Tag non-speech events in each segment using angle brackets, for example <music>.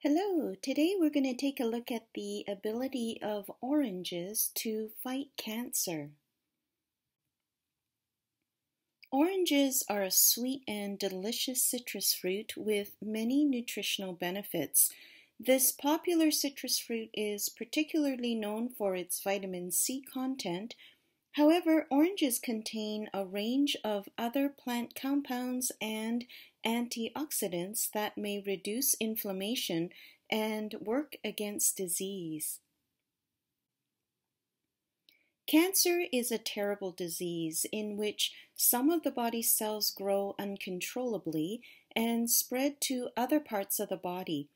Hello, today we're going to take a look at the ability of oranges to fight cancer. Oranges are a sweet and delicious citrus fruit with many nutritional benefits. This popular citrus fruit is particularly known for its vitamin C content. However, oranges contain a range of other plant compounds and antioxidants that may reduce inflammation and work against disease. Cancer is a terrible disease in which some of the body's cells grow uncontrollably and spread to other parts of the body.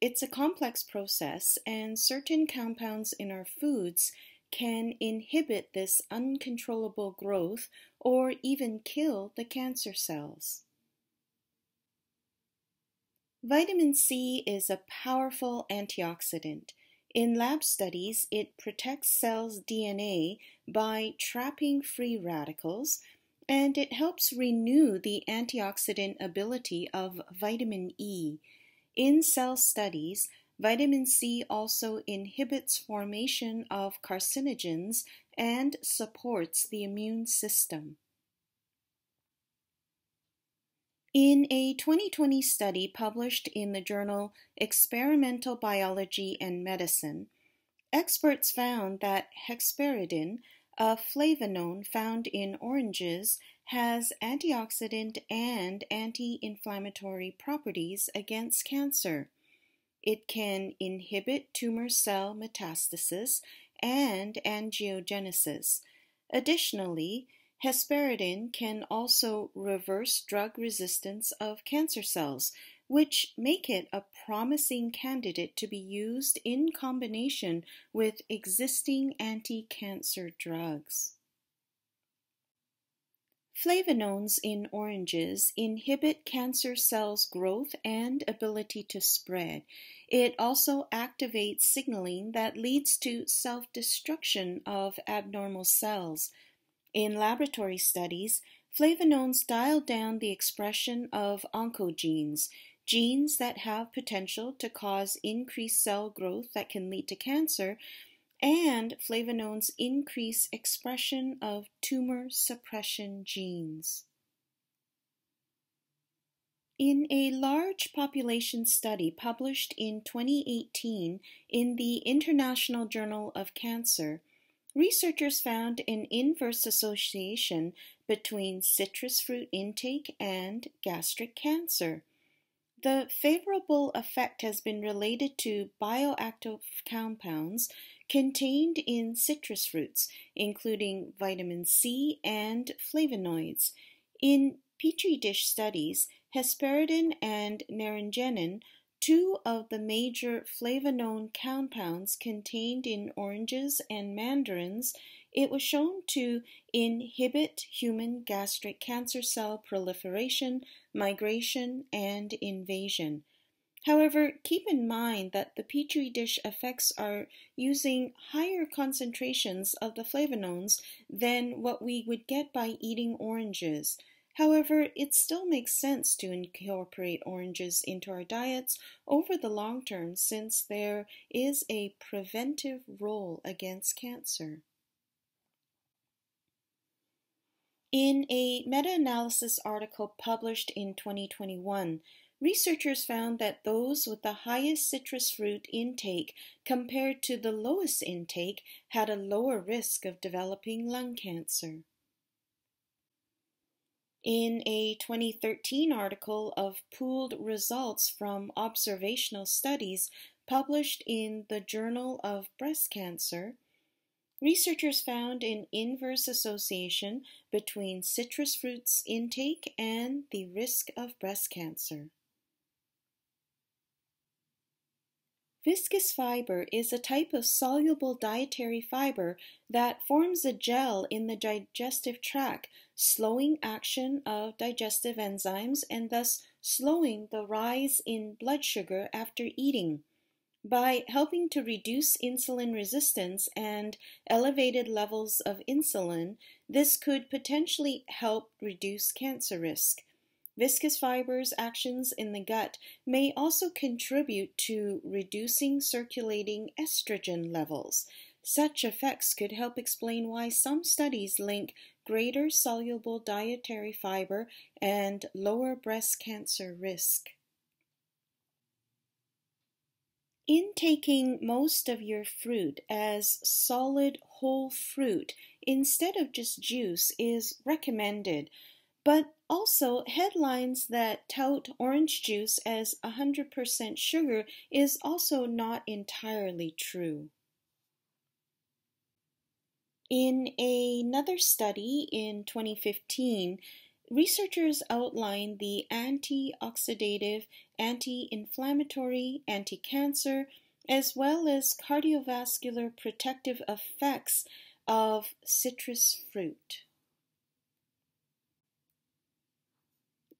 It's a complex process, and certain compounds in our foods can inhibit this uncontrollable growth or even kill the cancer cells. Vitamin C is a powerful antioxidant. In lab studies, it protects cells' DNA by trapping free radicals, and it helps renew the antioxidant ability of vitamin E. In cell studies, vitamin C also inhibits formation of carcinogens and supports the immune system. In a 2020 study published in the journal Experimental Biology and Medicine, experts found that hesperidin, a flavanone found in oranges, has antioxidant and anti inflammatory properties against cancer. It can inhibit tumor cell metastasis and angiogenesis. Additionally, Hesperidin can also reverse drug resistance of cancer cells, which make it a promising candidate to be used in combination with existing anti-cancer drugs. Flavanones in oranges inhibit cancer cells' growth and ability to spread. It also activates signaling that leads to self-destruction of abnormal cells, in laboratory studies, flavanones dial down the expression of oncogenes, genes that have potential to cause increased cell growth that can lead to cancer, and flavanones increase expression of tumor suppression genes. In a large population study published in 2018 in the International Journal of Cancer, Researchers found an inverse association between citrus fruit intake and gastric cancer. The favorable effect has been related to bioactive compounds contained in citrus fruits, including vitamin C and flavonoids. In petri dish studies, hesperidin and naringenin Two of the major flavanone compounds contained in oranges and mandarins, it was shown to inhibit human gastric cancer cell proliferation, migration, and invasion. However, keep in mind that the petri dish effects are using higher concentrations of the flavanones than what we would get by eating oranges. However, it still makes sense to incorporate oranges into our diets over the long term since there is a preventive role against cancer. In a meta analysis article published in 2021, researchers found that those with the highest citrus fruit intake compared to the lowest intake had a lower risk of developing lung cancer. In a 2013 article of pooled results from observational studies published in the Journal of Breast Cancer, researchers found an inverse association between citrus fruits intake and the risk of breast cancer. Viscous fiber is a type of soluble dietary fiber that forms a gel in the digestive tract, slowing action of digestive enzymes and thus slowing the rise in blood sugar after eating. By helping to reduce insulin resistance and elevated levels of insulin, this could potentially help reduce cancer risk. Viscous fibers' actions in the gut may also contribute to reducing circulating estrogen levels. Such effects could help explain why some studies link greater soluble dietary fiber and lower breast cancer risk. Intaking most of your fruit as solid whole fruit instead of just juice is recommended but also, headlines that tout orange juice as 100% sugar is also not entirely true. In another study in 2015, researchers outlined the antioxidative, anti inflammatory, anti cancer, as well as cardiovascular protective effects of citrus fruit.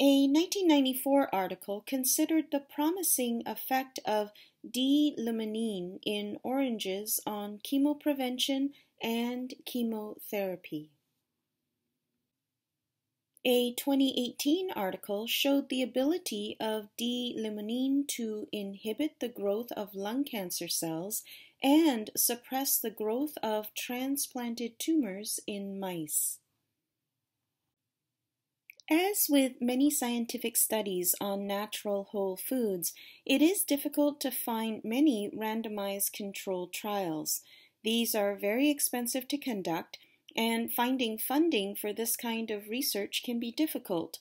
A 1994 article considered the promising effect of D-limonene in oranges on chemoprevention and chemotherapy. A 2018 article showed the ability of D-limonene to inhibit the growth of lung cancer cells and suppress the growth of transplanted tumors in mice. As with many scientific studies on natural whole foods, it is difficult to find many randomized controlled trials. These are very expensive to conduct, and finding funding for this kind of research can be difficult.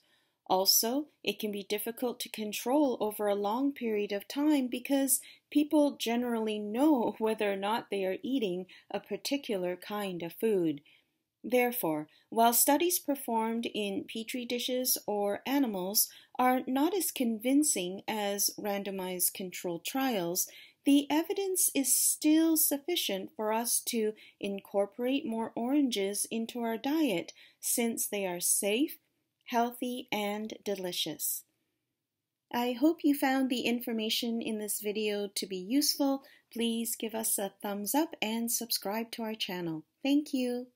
Also, it can be difficult to control over a long period of time because people generally know <laughs> whether or not they are eating a particular kind of food. Therefore, while studies performed in petri dishes or animals are not as convincing as randomized controlled trials, the evidence is still sufficient for us to incorporate more oranges into our diet since they are safe, healthy, and delicious. I hope you found the information in this video to be useful. Please give us a thumbs up and subscribe to our channel. Thank you.